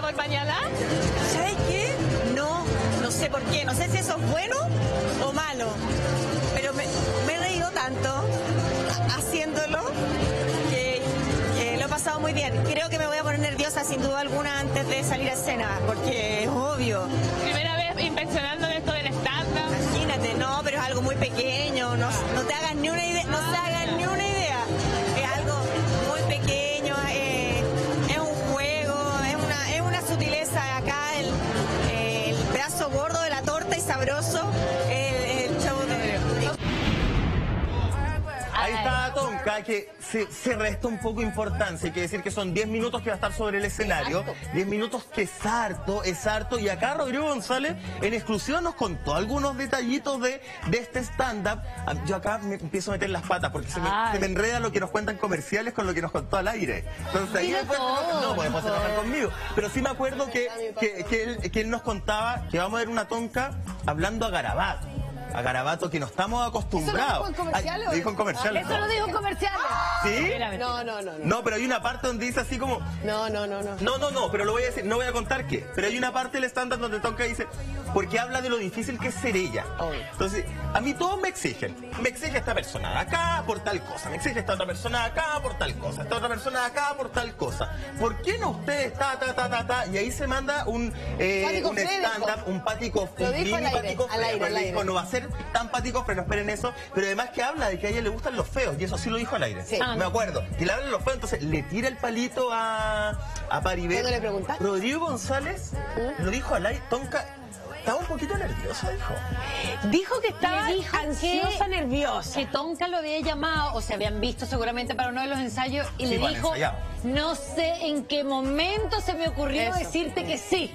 por mañana? ¿Sabes qué? No, no sé por qué. No sé si eso es bueno o malo. Pero me, me he reído tanto ha- haciéndolo que, que lo he pasado muy bien. Creo que me voy a poner nerviosa sin duda alguna antes de salir a escena, porque es obvio. Primera vez impresionando en esto Tonka, que se, se resta un poco importancia. Hay que decir que son 10 minutos que va a estar sobre el escenario. 10 minutos que es harto, es harto. Y acá Rodrigo González en exclusiva nos contó algunos detallitos de, de este stand-up. Ah, Yo acá me empiezo a meter las patas porque se me, Ay. se me enreda lo que nos cuentan comerciales con lo que nos contó al aire. Entonces ahí Dilo después no podemos favor. conmigo. Pero sí me acuerdo que, que, que él, que él nos contaba que vamos a ver una Tonka hablando a Garabato. A Garabato que no estamos acostumbrados. ¿Eso lo dijo en comerciales Ay, o- lo dijo en comerciales. Eso lo dijo en comerciales. ¿Sí? No, no, no, no. No, pero hay una parte donde dice así como, No, no, no, no. no, no, no, pero lo voy a decir, no voy a contar qué, pero hay una parte del estándar donde Tonka dice, porque habla de lo difícil que es ser ella. Entonces, a mí todos me exigen, me exige esta persona de acá por tal cosa, me exige esta otra persona de acá por tal cosa, esta otra persona de acá por tal cosa. ¿Por qué no ustedes ta, ta, ta, ta, ta? Y ahí se manda un, eh, un stand-up, un pático, Lo un dijo al aire, pático al aire, al aire. no va a ser tan pático, pero esperen eso, pero además que habla de que a ella le gustan los feos, y eso sí lo dijo al aire. Sí. Me acuerdo. Que le hablan los feos, entonces le tira el palito a, a Paribet. ¿Cuándo le preguntaste? Rodrigo González lo dijo al aire. Tonka estaba un poquito nerviosa, dijo. Dijo que estaba Le dijo ansiosa, que- nerviosa. Que Tonka lo había llamado, o se habían visto seguramente para uno de los ensayos, y Sí, le dijo, ensayado. no sé en qué momento se me ocurrió Eso. decirte que sí.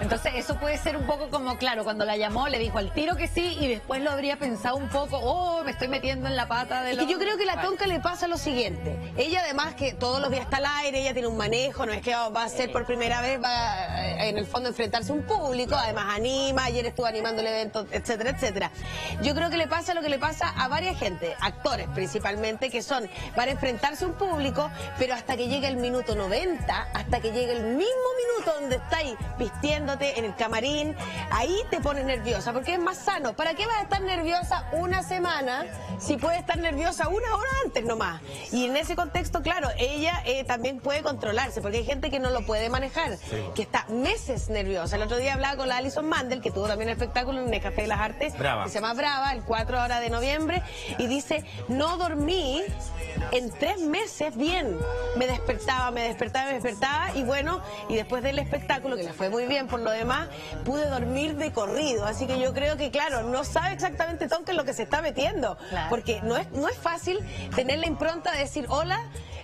Entonces eso puede ser un poco como, claro, cuando la llamó le dijo al tiro que sí y después lo habría pensado un poco, oh, me estoy metiendo en la pata de Es los... que yo creo que la tonca le pasa lo siguiente. Ella además que todos los días está al aire, ella tiene un manejo, no es que va a ser por primera vez, va eh, en el fondo a enfrentarse a un público, además anima, ayer estuvo animando el evento, etcétera, etcétera. Yo creo que le pasa lo que le pasa a varias gente, actores principalmente, que son, van a enfrentarse a un público, pero hasta que llegue el minuto 90, hasta que llegue el mismo minuto donde estáis en el camarín, ahí te pones nerviosa, porque es más sano. ¿Para qué vas a estar nerviosa una semana si puedes estar nerviosa una hora antes nomás? Y en ese contexto, claro, ella eh, también puede controlarse, porque hay gente que no lo puede manejar, que está meses nerviosa. El otro día hablaba con la Alison Mandel, que tuvo también el espectáculo en el Café de las Artes, Brava. que se llama Brava, el 4 ahora de noviembre, y dice, no dormí en tres meses bien. Me despertaba, me despertaba, me despertaba, y bueno, y después del espectáculo, que le fue muy bien por lo demás, pude dormir de corrido. Así que yo creo que, claro, no sabe exactamente Tonka en lo que se está metiendo, Claro. porque no es, no es fácil tener la impronta de decir, hola,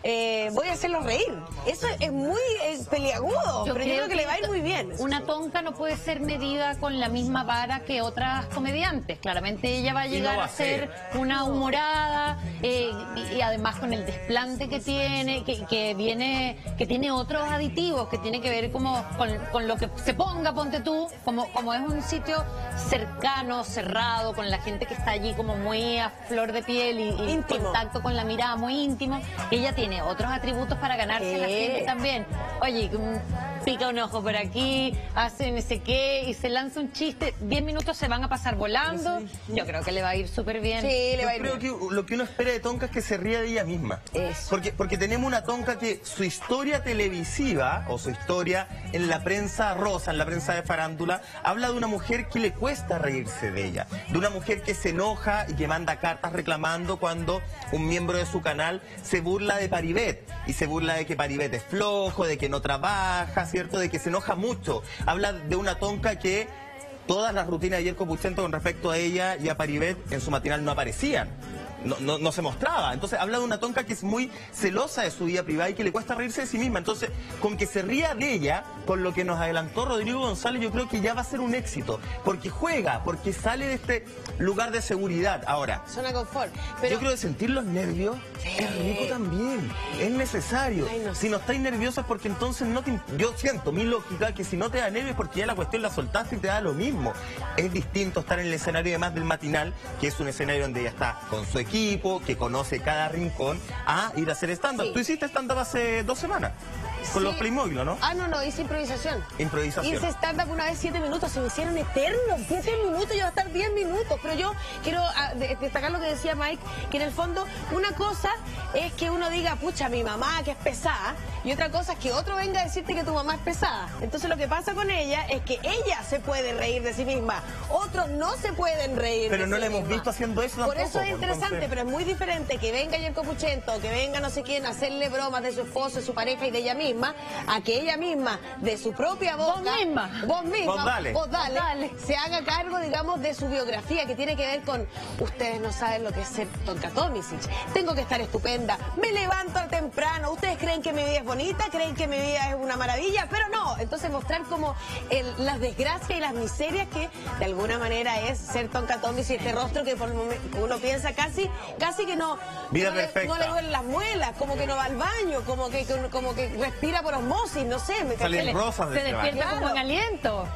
eh, voy a hacerlo reír. Eso es muy eh, peliagudo, pero yo creo que le va a ir muy bien. Una tonca no puede ser medida con la misma vara que otras comediantes. Claramente ella va a no llegar va a a ser una humorada eh, y, y además con el desplante que tiene, que, que viene, que tiene otros aditivos, que tiene que ver como con, con lo que se ponga, ponte tú, como, como es un sitio cercano, cerrado, con la gente que está allí como muy a flor de piel y, y contacto con la mirada muy íntimo. Ella tiene otros atributos para ganarse la gente también. Oye, mm, pica un ojo por aquí, hace no sé qué y se lanza un chiste. Diez minutos se van a pasar volando. Yo creo que le va a ir súper bien. Sí, le Yo va a ir creo bien. que lo que uno espera de Tonka es que se ría de ella misma. Eso. Porque, porque tenemos una Tonka que su historia televisiva o su historia en la prensa rosa, en la prensa de farándula, habla de una mujer que le cuesta reírse de ella. De una mujer que se enoja y que manda cartas reclamando cuando un miembro de su canal se burla de Paribet. Y se burla de que Paribet es flojo, de que no trabaja, ¿cierto? De que se enoja mucho. Habla de una Tonka que todas las rutinas de Yerko Puchento con respecto a ella y a Paribet en su matinal no aparecían. No, no, no se mostraba. Entonces habla de una tonca que es muy celosa de su vida privada y que le cuesta reírse de sí misma. Entonces, con que se ría de ella, con lo que nos adelantó Rodrigo González, yo creo que ya va a ser un éxito. Porque juega, porque sale de este lugar de seguridad. Ahora, Zona confort. Pero yo creo que sentir los nervios es rico también, es necesario. Ay, no si no estáis nerviosos porque entonces no te... Yo siento mi lógica que si no te da nervios porque ya la cuestión la soltaste y te da lo mismo. Es distinto estar en el escenario además del matinal, que es un escenario donde ella está con su equipo, que conoce cada rincón, a ir a hacer stand-up. Sí. Tú hiciste stand-up hace dos semanas. Con Sí. los Playmobil, ¿o ¿no? Ah, no, no, hice improvisación. Improvisación. Hice stand-up una vez siete minutos, se me hicieron eternos, siete minutos, yo voy a estar diez minutos, pero yo quiero ah, de- destacar lo que decía Mike, que en el fondo una cosa es que uno diga, pucha, mi mamá que es pesada, y otra cosa es que otro venga a decirte que tu mamá es pesada. Entonces lo que pasa con ella es que ella se puede reír de sí misma, otros no se pueden reír Pero de no sí la hemos misma. visto haciendo eso Por tampoco, eso es interesante, entonces- pero es muy diferente que venga Yerko Puchento, que venga no sé quién a hacerle bromas de su esposo, de su pareja y de ella misma, a que ella misma, de su propia boca, Vos misma. vos misma, Vos dale. vos dale, Dale. se haga cargo, digamos, de su biografía, que tiene que ver con, ustedes no saben lo que es ser Tonka Tomisic, tengo que estar estupenda, me levanto temprano, ustedes creen que mi vida es bonita, creen que mi vida es una maravilla, pero no, entonces mostrar como el- las desgracias y las miserias que de alguna manera es ser Tonka Tomisic, este rostro que por el momen- uno piensa casi, casi que no, Vida no le, no le duelen las muelas, como que no va al baño, como que, como que respira por osmosis, no sé, me Salen rosas de Se baño. despierta con Claro. buen aliento.